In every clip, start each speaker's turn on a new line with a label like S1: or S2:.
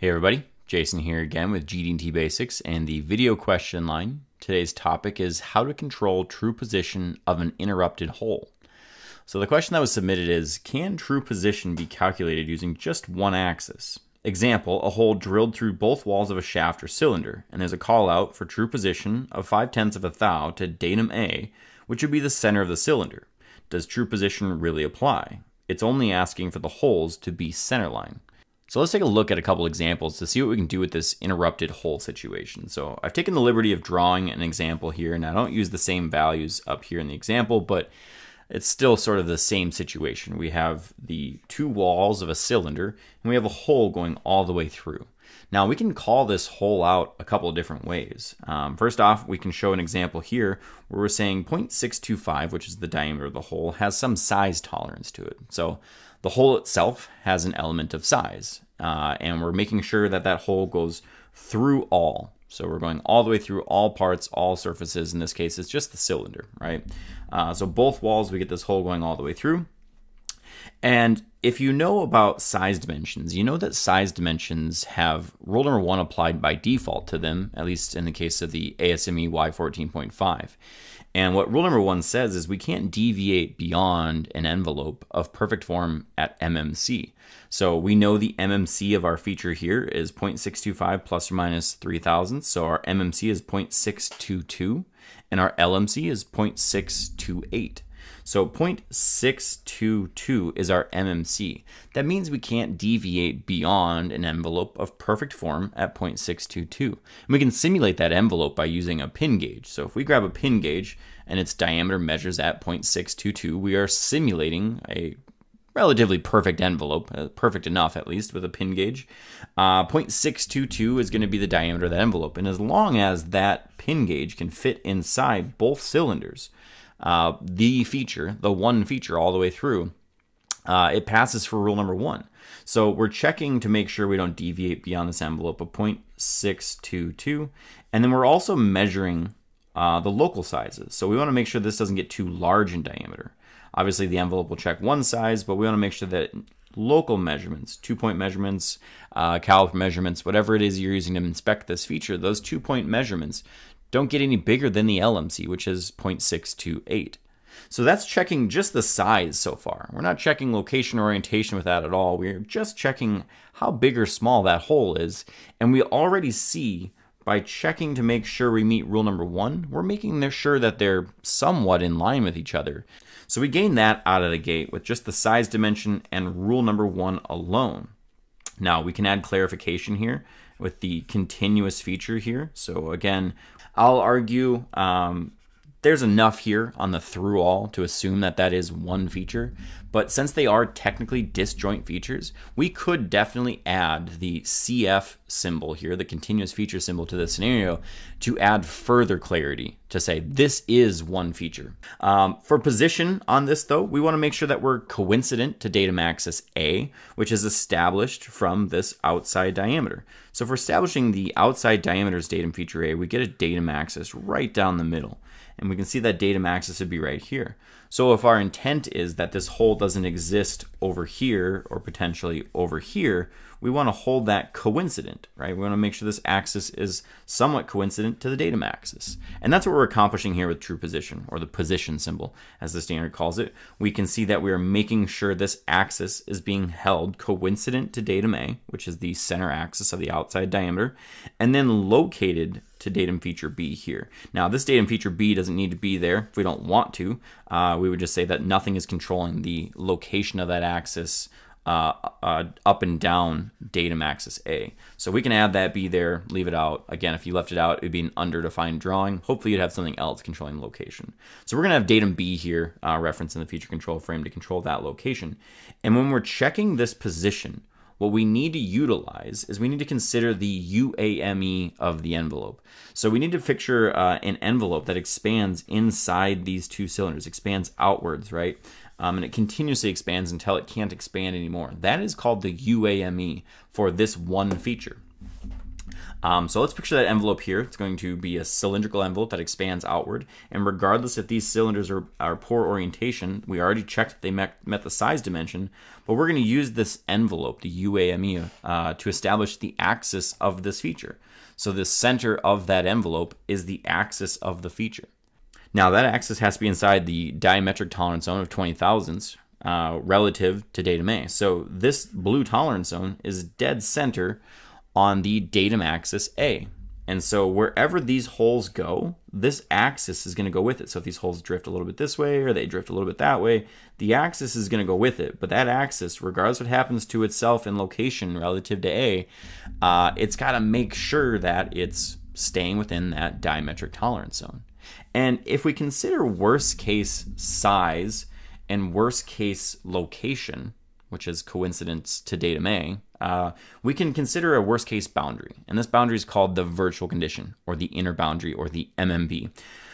S1: Hey everybody, Jason here again with GD&T Basics and the video question line. Today's topic is how to control true position of an interrupted hole. So the question that was submitted is, can true position be calculated using just one axis? Example, a hole drilled through both walls of a shaft or cylinder, and there's a call out for true position of 5 tenths of a thou to datum A, which would be the center of the cylinder. Does true position really apply? It's only asking for the holes to be centerline. So let's take a look at a couple examples to see what we can do with this interrupted hole situation. So I've taken the liberty of drawing an example here, and I don't use the same values up here in the example, but it's still sort of the same situation. We have the two walls of a cylinder, and we have a hole going all the way through. Now we can call this hole out a couple of different ways. Um, first off, we can show an example here where we're saying 0.625, which is the diameter of the hole, has some size tolerance to it. So the hole itself has an element of size, uh, and we're making sure that that hole goes through all. So we're going all the way through all parts, all surfaces. In this case, it's just the cylinder, right? Uh, so both walls, we get this hole going all the way through. And if you know about size dimensions, you know that size dimensions have rule number one applied by default to them, at least in the case of the ASME Y14.5. And what rule number one says is we can't deviate beyond an envelope of perfect form at MMC. So we know the MMC of our feature here is 0.625 plus or minus 3 thousandths. So our MMC is 0.622 and our LMC is 0.628. So 0.622 is our MMC. That means we can't deviate beyond an envelope of perfect form at 0.622. And we can simulate that envelope by using a pin gauge. So if we grab a pin gauge and its diameter measures at 0.622, we are simulating a relatively perfect envelope, uh, perfect enough at least with a pin gauge. Uh, 0.622 is going to be the diameter of that envelope. And as long as that pin gauge can fit inside both cylinders, uh, the feature, the one feature all the way through, uh, it passes for rule number one. So we're checking to make sure we don't deviate beyond this envelope of 0.622. And then we're also measuring uh, the local sizes. So we want to make sure this doesn't get too large in diameter. Obviously, the envelope will check one size, but we want to make sure that local measurements, two point measurements, uh, caliper measurements, whatever it is you're using to inspect this feature, those two point measurements don't get any bigger than the LMC, which is 0.628. So that's checking just the size so far. We're not checking location or orientation with that at all. We're just checking how big or small that hole is. And we already see by checking to make sure we meet rule number one, we're making sure that they're somewhat in line with each other. So we gain that out of the gate with just the size dimension and rule number one alone. Now we can add clarification here with the continuous feature here. So again, I'll argue um, there's enough here on the through all to assume that that is one feature. But since they are technically disjoint features, we could definitely add the CF symbol here, the continuous feature symbol to the scenario to add further clarity to say this is one feature. Um, for position on this though, we want to make sure that we're coincident to datum axis A, which is established from this outside diameter. So for establishing the outside diameter's datum feature A, we get a datum axis right down the middle. And we can see that datum axis would be right here. So if our intent is that this hole doesn't exist over here or potentially over here, we want to hold that coincident, right? We want to make sure this axis is somewhat coincident to the datum axis. And that's what we're accomplishing here with true position, or the position symbol, as the standard calls it. We can see that we are making sure this axis is being held coincident to datum A, which is the center axis of the outside diameter, and then located to datum feature B here. Now, this datum feature B doesn't need to be there if we don't want to. Uh, we would just say that nothing is controlling the location of that axis uh, uh, up and down datum axis A. So we can add that B there, leave it out. Again, if you left it out, it would be an underdefined drawing. Hopefully you'd have something else controlling the location. So we're going to have datum B here, uh, reference in the feature control frame to control that location. And when we're checking this position, what we need to utilize is we need to consider the UAME of the envelope. So we need to picture uh, an envelope that expands inside these two cylinders, expands outwards, right? Um, and it continuously expands until it can't expand anymore. That is called the UAME for this one feature. Um, so let's picture that envelope here. It's going to be a cylindrical envelope that expands outward. And regardless if these cylinders are, are poor orientation, we already checked they met, met the size dimension, but we're going to use this envelope, the UAME, uh, to establish the axis of this feature. So the center of that envelope is the axis of the feature. Now that axis has to be inside the diametric tolerance zone of 20 thousandths uh, relative to datum A. So this blue tolerance zone is dead center on the datum axis A. And so wherever these holes go, this axis is going to go with it. So if these holes drift a little bit this way or they drift a little bit that way, the axis is going to go with it. But that axis, regardless of what happens to itself in location relative to A, uh, it's got to make sure that it's staying within that diametric tolerance zone. And if we consider worst case size and worst case location, which is coincidence to datum A, uh, we can consider a worst case boundary. And this boundary is called the virtual condition or the inner boundary or the MMB.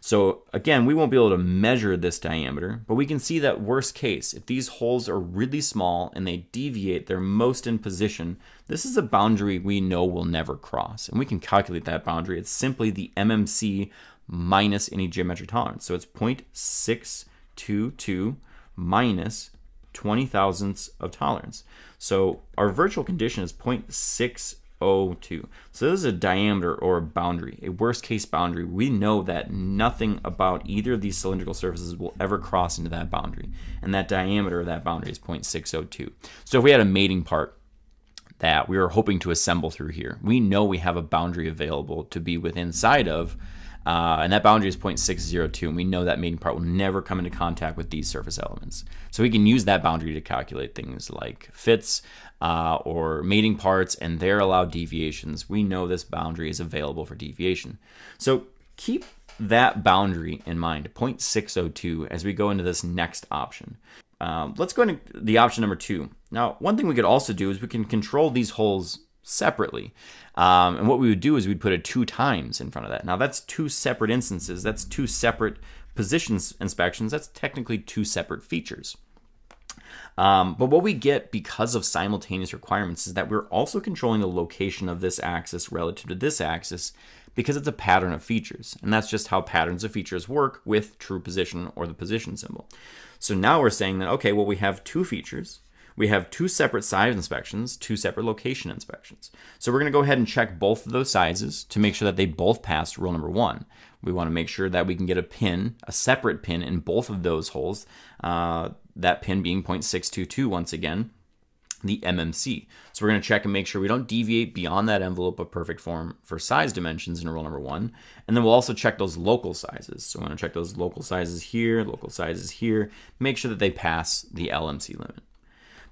S1: So again, we won't be able to measure this diameter, but we can see that worst case, if these holes are really small and they deviate, they're most in position, this is a boundary we know we'll never cross. And we can calculate that boundary. It's simply the MMC minus any geometric tolerance. So it's 0.622 minus 20 thousandths of tolerance. So our virtual condition is 0.602. So this is a diameter or a boundary, a worst case boundary. We know that nothing about either of these cylindrical surfaces will ever cross into that boundary. And that diameter of that boundary is 0.602. So if we had a mating part that we were hoping to assemble through here, we know we have a boundary available to be within side of uh, and that boundary is 0.602, and we know that mating part will never come into contact with these surface elements. So we can use that boundary to calculate things like fits uh, or mating parts and their allowed deviations. We know this boundary is available for deviation. So keep that boundary in mind, 0.602, as we go into this next option. Uh, let's go into the option number two. Now, one thing we could also do is we can control these holes separately. Um, and what we would do is we'd put a two times in front of that. Now that's two separate instances. That's two separate positions inspections. That's technically two separate features. Um, but what we get because of simultaneous requirements is that we're also controlling the location of this axis relative to this axis because it's a pattern of features. And that's just how patterns of features work with true position or the position symbol. So now we're saying that, okay, well, we have two features we have two separate size inspections, two separate location inspections. So we're going to go ahead and check both of those sizes to make sure that they both pass rule number one. We want to make sure that we can get a pin, a separate pin in both of those holes, uh, that pin being 0.622 once again, the MMC. So we're going to check and make sure we don't deviate beyond that envelope of perfect form for size dimensions in rule number one. And then we'll also check those local sizes. So we're going to check those local sizes here, local sizes here, make sure that they pass the LMC limit.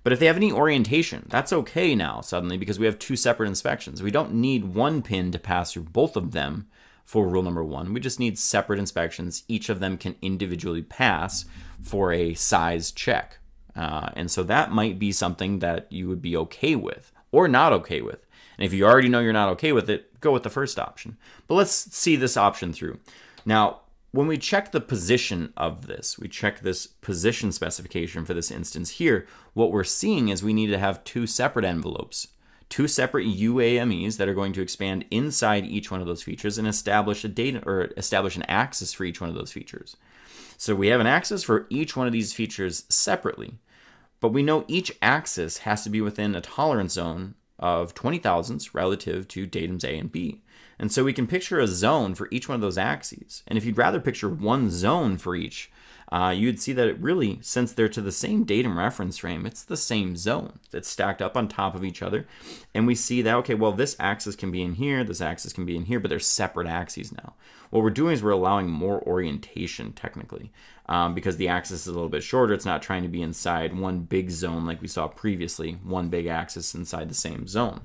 S1: But if they have any orientation, that's okay now suddenly because we have two separate inspections. We don't need one pin to pass through both of them for rule number one. We just need separate inspections. Each of them can individually pass for a size check. Uh, and so that might be something that you would be okay with or not okay with. And if you already know you're not okay with it, go with the first option. But let's see this option through. Now, when we check the position of this, we check this position specification for this instance here, what we're seeing is we need to have two separate envelopes, two separate UAMEs that are going to expand inside each one of those features and establish a data or establish an axis for each one of those features. So we have an axis for each one of these features separately, but we know each axis has to be within a tolerance zone of 20 thousandths relative to datums A and B. And so we can picture a zone for each one of those axes. And if you'd rather picture one zone for each, uh, you'd see that it really, since they're to the same datum reference frame, it's the same zone that's stacked up on top of each other. And we see that, okay, well, this axis can be in here, this axis can be in here, but they're separate axes now. What we're doing is we're allowing more orientation technically. Um, because the axis is a little bit shorter, it's not trying to be inside one big zone like we saw previously, one big axis inside the same zone.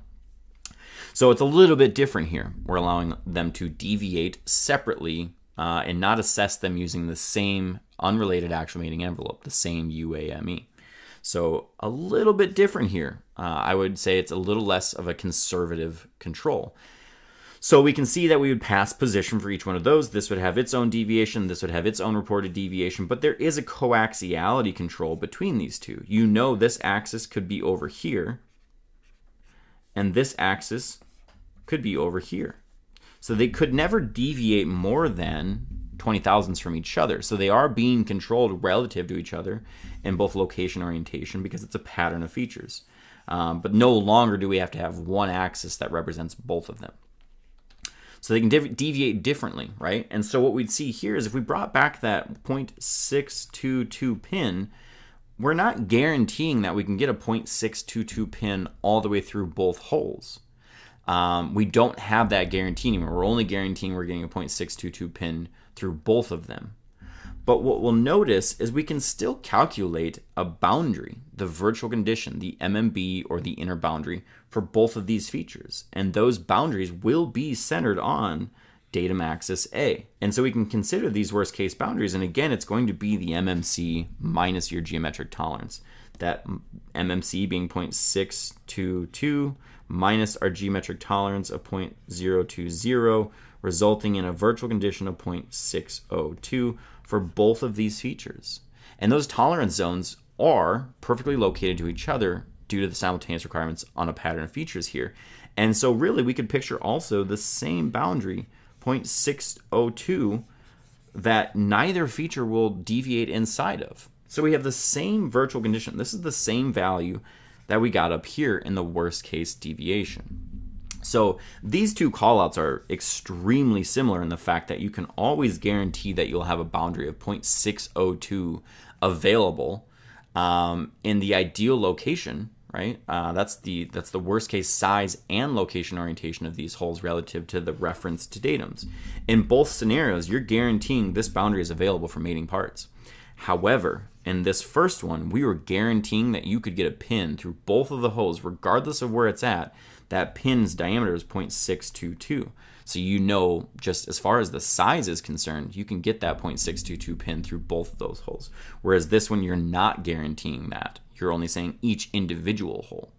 S1: So it's a little bit different here. We're allowing them to deviate separately uh, and not assess them using the same unrelated actual mating envelope, the same UAME. So a little bit different here. Uh, I would say it's a little less of a conservative control. So we can see that we would pass position for each one of those. This would have its own deviation. This would have its own reported deviation. But there is a coaxiality control between these two. You know this axis could be over here and this axis could be over here. So they could never deviate more than 20 thousandths from each other. So they are being controlled relative to each other in both location orientation because it's a pattern of features. Um, but no longer do we have to have one axis that represents both of them. So they can dev- deviate differently, right? And so what we'd see here is if we brought back that 0.622 pin, we're not guaranteeing that we can get a 0.622 pin all the way through both holes. Um, we don't have that guarantee anymore. We're only guaranteeing we're getting a 0.622 pin through both of them. But what we'll notice is we can still calculate a boundary, the virtual condition, the MMB or the inner boundary for both of these features. And those boundaries will be centered on datum axis A. And so we can consider these worst case boundaries. And again, it's going to be the MMC minus your geometric tolerance. That MMC being 0.622 minus our geometric tolerance of 0.020, resulting in a virtual condition of 0.602 for both of these features. And those tolerance zones are perfectly located to each other due to the simultaneous requirements on a pattern of features here. And so really we could picture also the same boundary 0.602 that neither feature will deviate inside of. So we have the same virtual condition. This is the same value that we got up here in the worst case deviation. So these two callouts are extremely similar in the fact that you can always guarantee that you'll have a boundary of 0.602 available um, in the ideal location right? Uh, that's the that's the worst case size and location orientation of these holes relative to the reference to datums. In both scenarios, you're guaranteeing this boundary is available for mating parts. However, in this first one, we were guaranteeing that you could get a pin through both of the holes, regardless of where it's at. That pin's diameter is 0.622. So you know, just as far as the size is concerned, you can get that 0.622 pin through both of those holes. Whereas this one, you're not guaranteeing that. You're only saying each individual hole.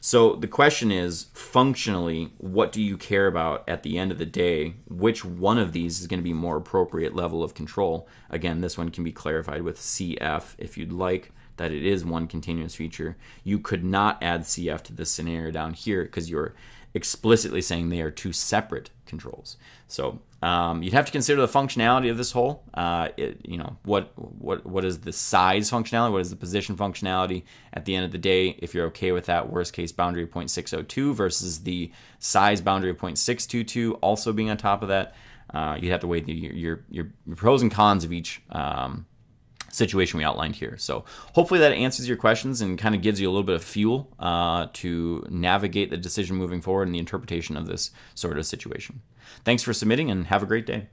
S1: So the question is functionally, what do you care about at the end of the day? Which one of these is going to be more appropriate level of control? Again, this one can be clarified with CF if you'd like that it is one continuous feature. You could not add CF to this scenario down here because you're explicitly saying they are two separate controls. So um, you'd have to consider the functionality of this hole. Uh, it, you know what what what is the size functionality? What is the position functionality? At the end of the day, if you're okay with that worst case boundary of 0.602 versus the size boundary of 0.622 also being on top of that, uh, you have to weigh the, your, your, your pros and cons of each um, situation we outlined here. So hopefully that answers your questions and kind of gives you a little bit of fuel uh, to navigate the decision moving forward and the interpretation of this sort of situation. Thanks for submitting and have a great day.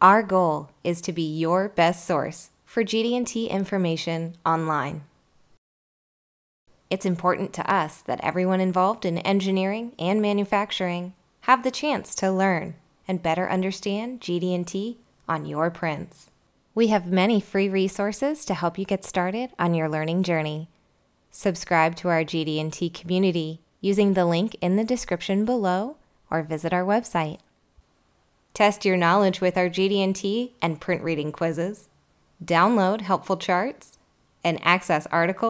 S2: Our goal is to be your best source for GD&T information online. It's important to us that everyone involved in engineering and manufacturing have the chance to learn and better understand GD&T on your prints. We have many free resources to help you get started on your learning journey. Subscribe to our GD&T community using the link in the description below or visit our website. Test your knowledge with our GD&T and print reading quizzes. Download helpful charts and access articles